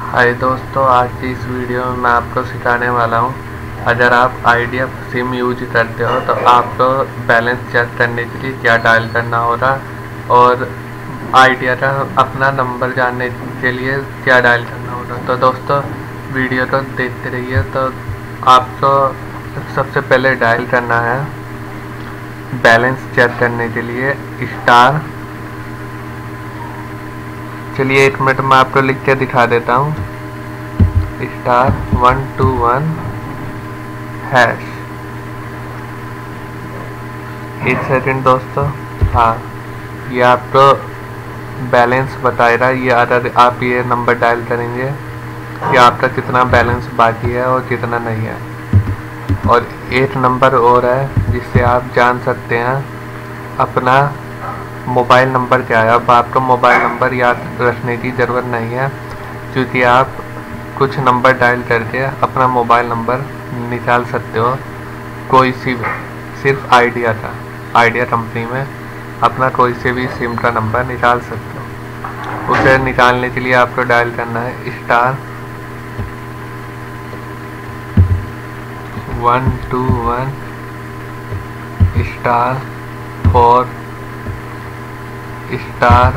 हाय दोस्तों, आज की इस वीडियो में मैं आपको सिखाने वाला हूँ। अगर आप आइडिया सिम यूज़ करते हो तो आपको बैलेंस चेक करने के लिए क्या डायल करना होगा और आइडिया का अपना नंबर जानने के लिए क्या डायल करना होगा। तो दोस्तों, वीडियो तो देखते रहिए। तो आपको सबसे पहले डायल करना है। बैलेंस चेक करने के लिए स्टार चलिए एक मिनट में आपको लिख के दिखा देता हूँ। Star one two one hash. एक सेकंड दोस्तों। हाँ ये आपको बैलेंस बताएगा ये अगर आप ये नंबर डायल करेंगे कि आपका कितना बैलेंस बाकी है और कितना नहीं है। और एक नंबर और है जिससे आप जान सकते हैं अपना मोबाइल नंबर क्या है? अब आपको मोबाइल नंबर याद रखने की ज़रूरत नहीं है, क्योंकि आप कुछ नंबर डायल करके अपना मोबाइल नंबर निकाल सकते हो। कोई सी सिर्फ़ आइडिया का आइडिया कंपनी में अपना कोई से भी सिम का नंबर निकाल सकते हो। उसे निकालने के लिए आपको डायल करना है star one two one star four star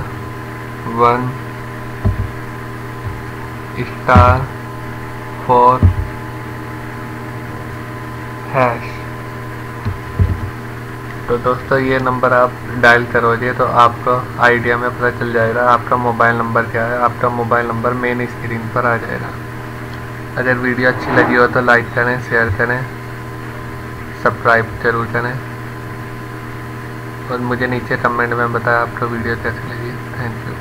one, star four hash तो दोस्तों, ये नंबर आप डायल करोगे तो आपको आइडिया में पता चल जाएगा आपका मोबाइल नंबर क्या है, आपका मोबाइल नंबर मेन स्क्रीन पर आ जाएगा। अगर वीडियो अच्छी लगी हो तो लाइक करें शेयर करें सब्सक्राइब ज़रूर करें। और मुझे नीचे कमेंट में बताया आपको वीडियो कैसी लगी? Thank you